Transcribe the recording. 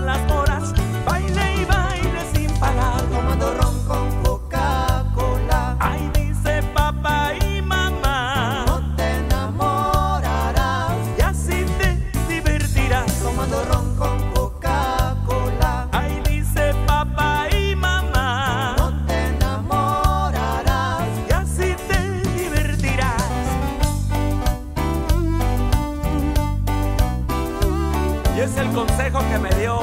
por las consejo que me dio